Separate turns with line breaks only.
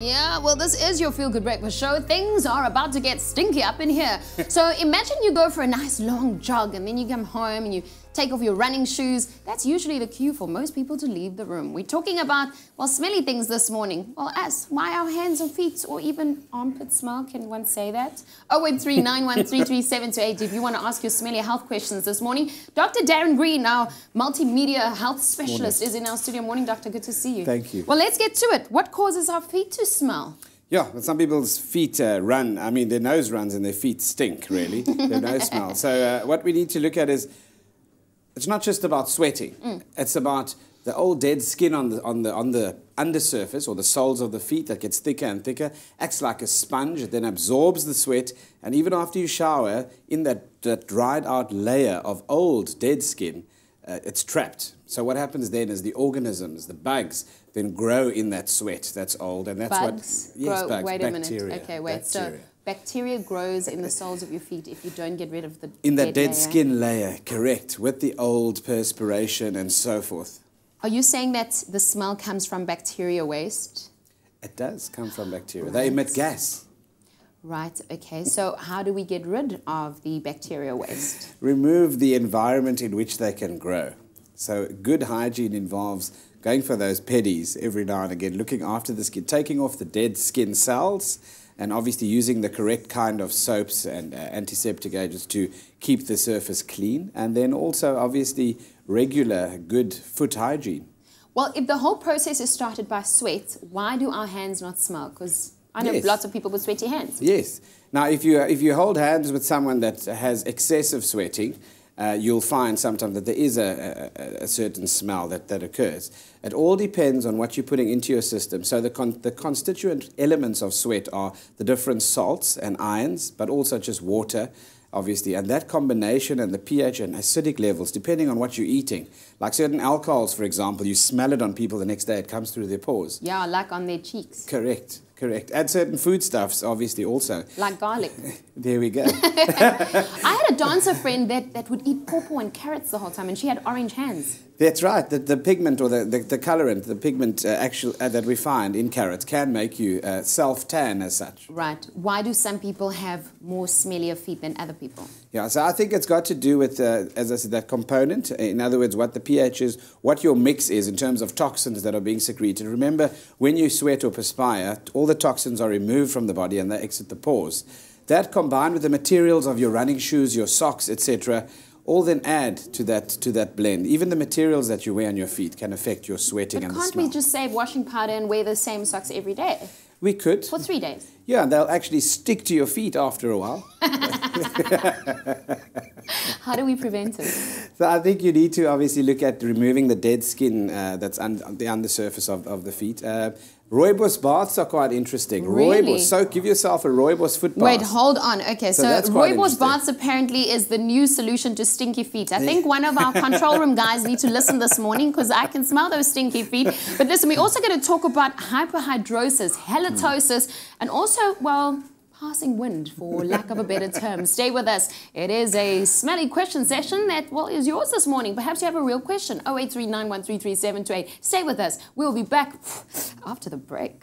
Yeah, well, this is your Feel Good Breakfast show. Things are about to get stinky up in here. so imagine you go for a nice long jog and then you come home and you take off your running shoes. That's usually the cue for most people to leave the room. We're talking about, well, smelly things this morning. Well, as why our hands or feet or even armpit smell, can one say that? 08391333728 if you want to ask your smelly health questions this morning. Dr. Darren Green, our multimedia health specialist, morning. is in our studio. Morning, doctor. Good to see you.
Thank you.
Well, let's get to it. What causes our feet to smell?
Yeah, some people's feet uh, run. I mean, their nose runs and their feet stink, really. their nose smell. So, uh, what we need to look at is it's not just about sweating. Mm. It's about the old dead skin on the, on, the, on the undersurface or the soles of the feet that gets thicker and thicker, acts like a sponge, it then absorbs the sweat, and even after you shower, in that, that dried out layer of old dead skin, uh, it's trapped. So what happens then is the organisms, the bugs, then grow in that sweat that's old, and that's
bugs
what
yes,
grow, bugs,
wait
bacteria,
a minute. Okay, wait.
Bacteria.
So bacteria grows in the soles of your feet if you don't get rid of the
in that dead,
layer.
skin layer correct with the old perspiration and so forth
are you saying that the smell comes from bacteria waste
it does come from bacteria right. they emit gas
Right, okay. So, how do we get rid of the bacteria waste?
Remove the environment in which they can grow. So, good hygiene involves going for those pedis every now and again, looking after the skin, taking off the dead skin cells, and obviously using the correct kind of soaps and uh, antiseptic agents to keep the surface clean, and then also obviously regular good foot hygiene.
Well, if the whole process is started by sweat, why do our hands not smell? Because I know yes. lots of people with sweaty hands.
Yes. Now, if you if you hold hands with someone that has excessive sweating, uh, you'll find sometimes that there is a, a, a, certain smell that, that occurs. It all depends on what you're putting into your system. So the, con the constituent elements of sweat are the different salts and ions, but also just water, obviously. And that combination and the pH and acidic levels, depending on what you're eating. Like certain alcohols, for example, you smell it on people the next day, it comes through their pores.
Yeah, like on their cheeks.
Correct. Correct. And certain foodstuffs, obviously, also.
Like garlic.
there we go.
I had a dancer friend that, that would eat pawpaw and carrots the whole time, and she had orange hands.
That's right. The, the pigment or the, the, the colorant, the pigment uh, actual, uh, that we find in carrots can make you uh, self-tan as such.
Right. Why do some people have more smellier feet than other people?
Yeah, so I think it's got to do with, uh, as I said, that component. In other words, what the pH is, what your mix is in terms of toxins that are being secreted. Remember, when you sweat or perspire, all the toxins are removed from the body and they exit the pores. That combined with the materials of your running shoes, your socks, etc., all then add to that to that blend. Even the materials that you wear on your feet can affect your sweating
but
and
can't we just save washing powder and wear the same socks every day?
We could.
For three days.
Yeah, they'll actually stick to your feet after a while.
How do we prevent it?
So I think you need to obviously look at removing the dead skin uh, that's on the undersurface of, of the feet. Uh, Rooibos baths are quite interesting.
Really?
Rooibos. So give yourself a rooibos foot bath.
Wait, hold on. Okay, so, so rooibos baths apparently is the new solution to stinky feet. I think one of our control room guys need to listen this morning because I can smell those stinky feet. But listen, we're also going to talk about hyperhidrosis, halitosis, and also, well, passing wind, for lack of a better term. Stay with us. It is a smelly question session that, well, is yours this morning. Perhaps you have a real question. 0839133728. Stay with us. We'll be back after the break.